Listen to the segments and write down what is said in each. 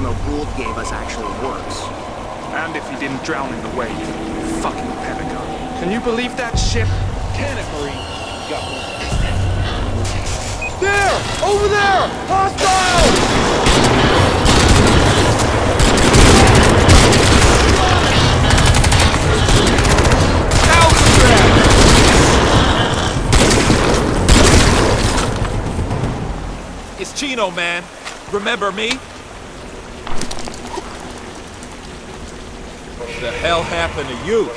Ultimo Gould gave us actually works. And if he didn't drown in the wave. Fucking Pelican. Can you believe that ship? Can it, Marine? Go. There! Over there! Hostile! It's Chino, man. Remember me? The hell happened to you?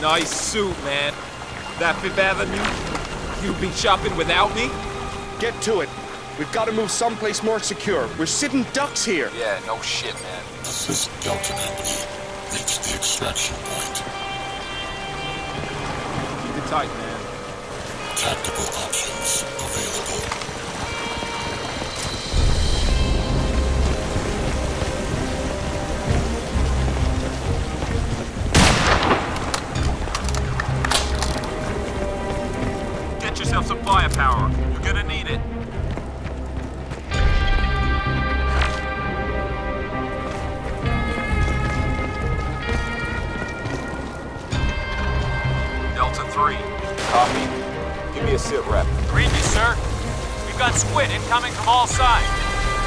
Nice suit, man. That Fifth Avenue? You be shopping without me? Get to it. We've got to move someplace more secure. We're sitting ducks here. Yeah, no shit, man. This is Delta Company. Reach the extraction point. Tight, man. Tactical options available. Get yourself some firepower. You're gonna need it. Me a sit rep. Read me, sir. We've got squid incoming from all sides.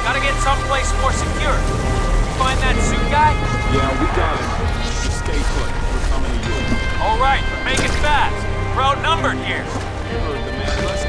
Gotta get someplace more secure. You find that suit guy? Yeah, we got him. Just stay put. We're coming to you. All right, make it fast. We're outnumbered here. You heard the man.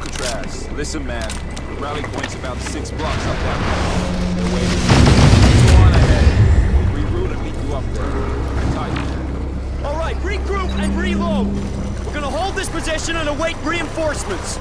Alcatraz, listen, man. Rally point's about six blocks up that road. They're waiting. Go on ahead. We'll reroute and meet you up there. Tight. All right, regroup and reload. We're gonna hold this position and await reinforcements.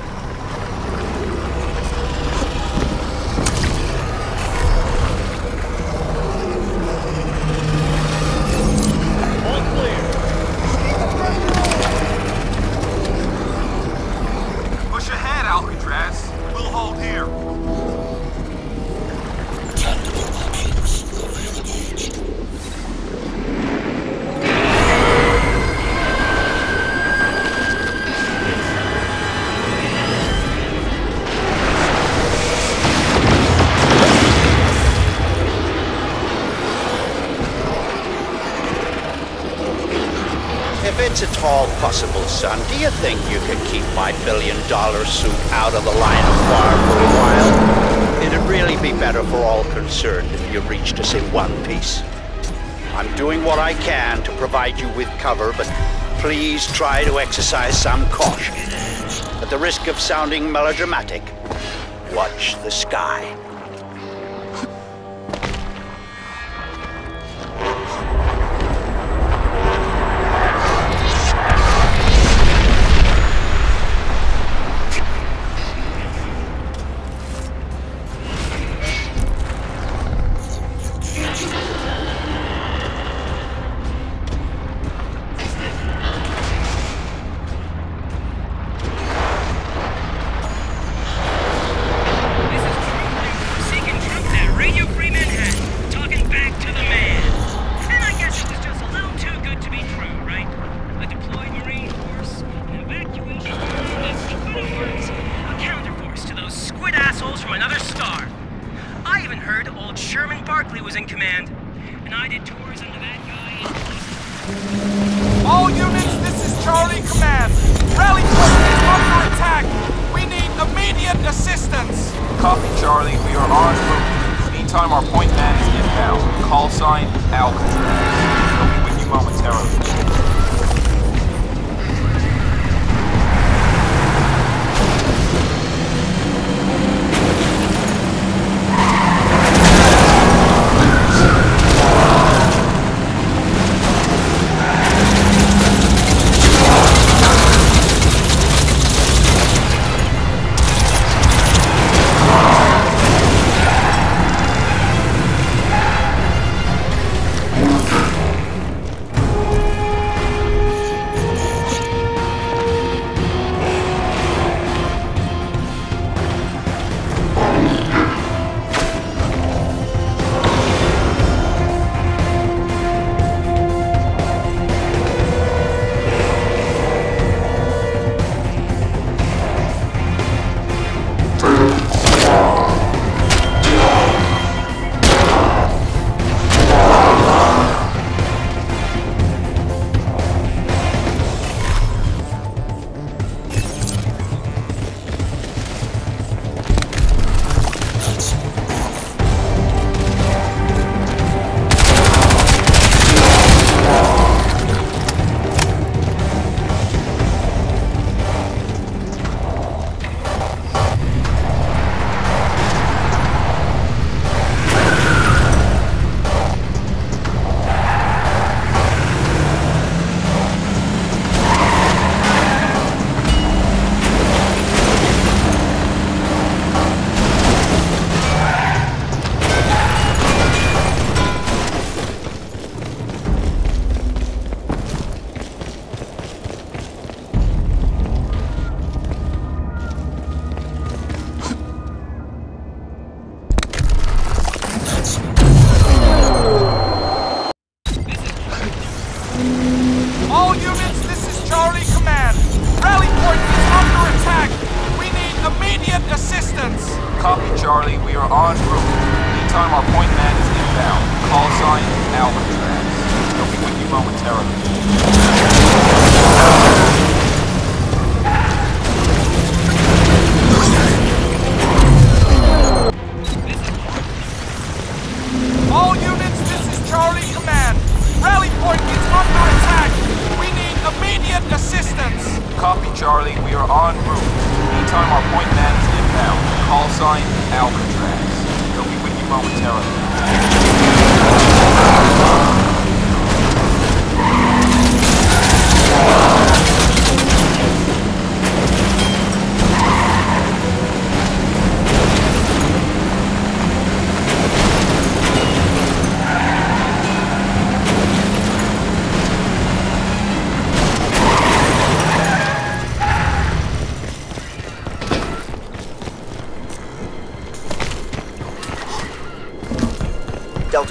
Possible, son, do you think you could keep my billion dollar suit out of the line of fire for a while? It'd really be better for all concerned if you reached us in one piece. I'm doing what I can to provide you with cover, but please try to exercise some caution. At the risk of sounding melodramatic, watch the sky. Was in command. And I did tours under that guy. All units, this is Charlie Command. Rally point is under attack. We need immediate assistance. Copy, Charlie. We are on route. Meantime, our point man is inbound. Call sign, Alcatraz. He'll be with you momentarily.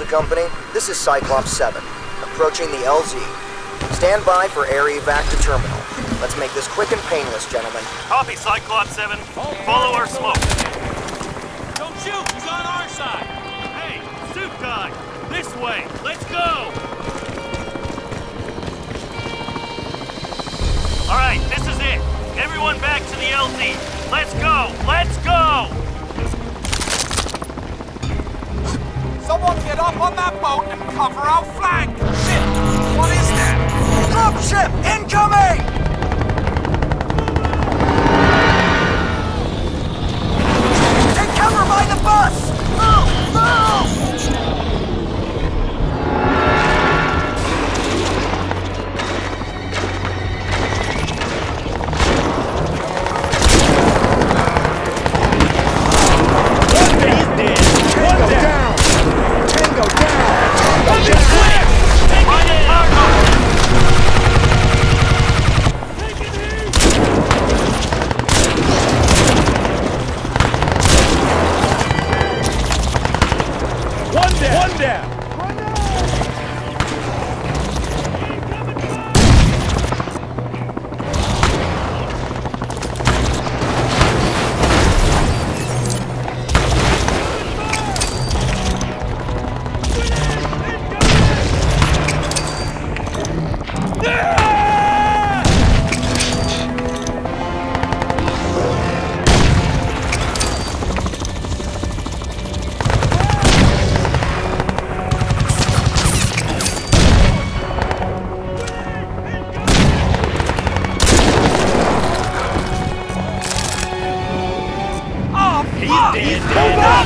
Company, this is Cyclops 7, approaching the LZ. Stand by for air evac to terminal. Let's make this quick and painless, gentlemen. Copy, Cyclops 7. Follow our smoke. Don't shoot! He's on our side! Hey, suit guy! This way! Let's go! Alright, this is it. Everyone back to the LZ. Let's go! Let's go! Someone get up on that boat and cover our flank! Shit! What is that? Dropship incoming! One down! One down! Fuck! dead,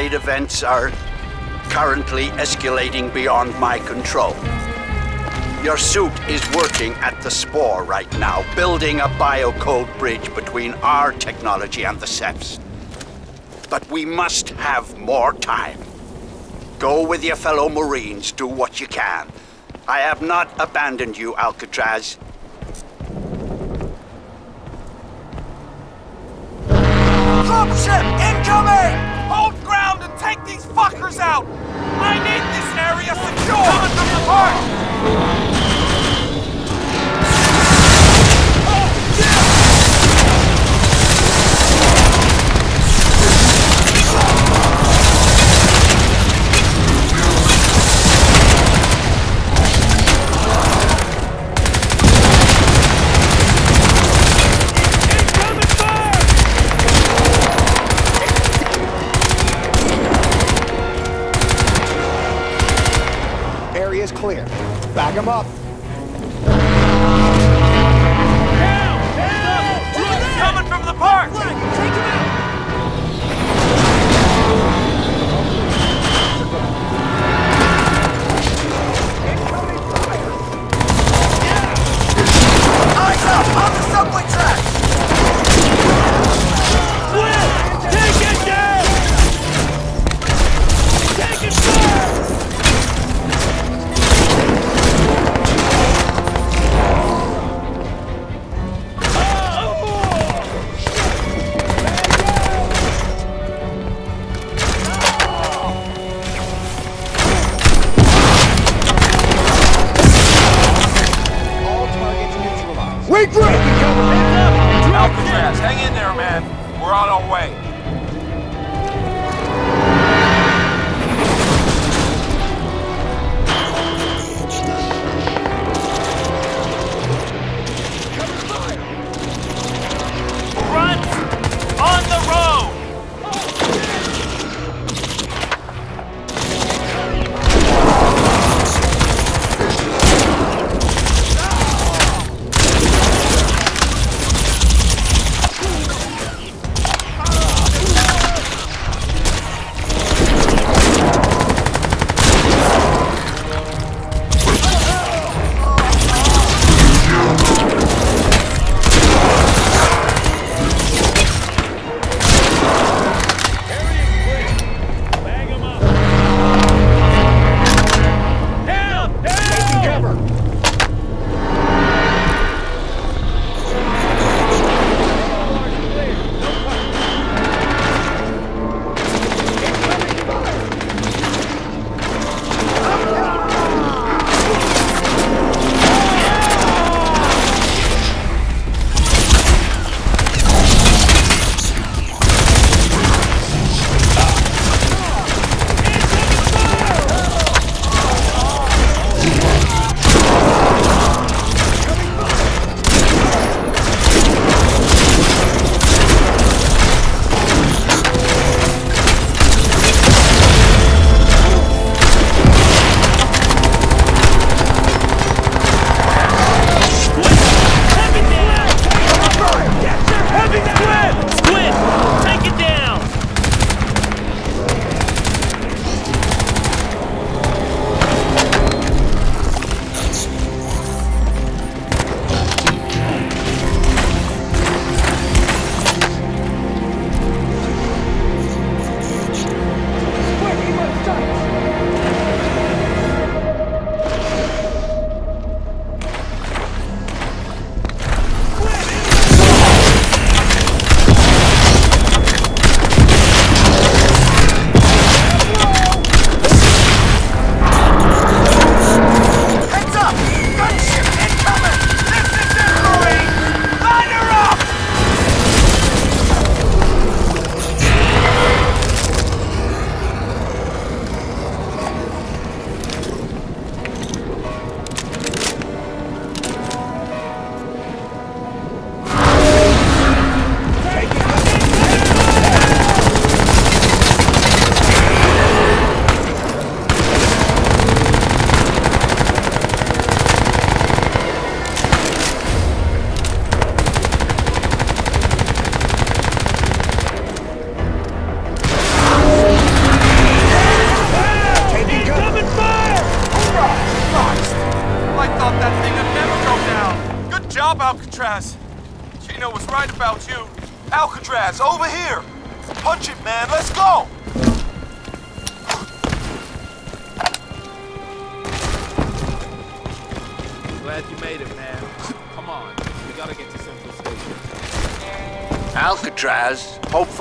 Alcatraz, events are currently escalating beyond my control. Your suit is working at the Spore right now, building a biocode bridge between our technology and the Cephs. But we must have more time. Go with your fellow Marines, do what you can. I have not abandoned you, Alcatraz. Dropship incoming! Hold ground and take these fuckers out! I need this area secure! Coming from the park! Up.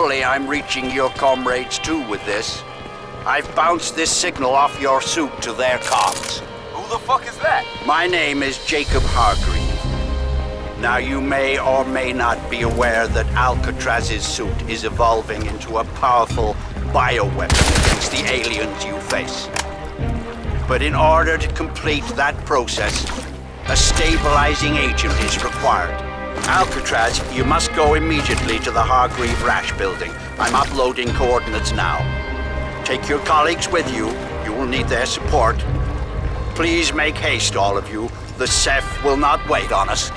Hopefully I'm reaching your comrades too with this. I've bounced this signal off your suit to their comms. Who the fuck is that? My name is Jacob Hargreave. Now, you may or may not be aware that Alcatraz's suit is evolving into a powerful bioweapon against the aliens you face. But in order to complete that process, a stabilizing agent is required. Alcatraz, you must go immediately to the Hargreave Rasch building. I'm uploading coordinates now. Take your colleagues with you. You will need their support. Please make haste, all of you. The Ceph will not wait on us.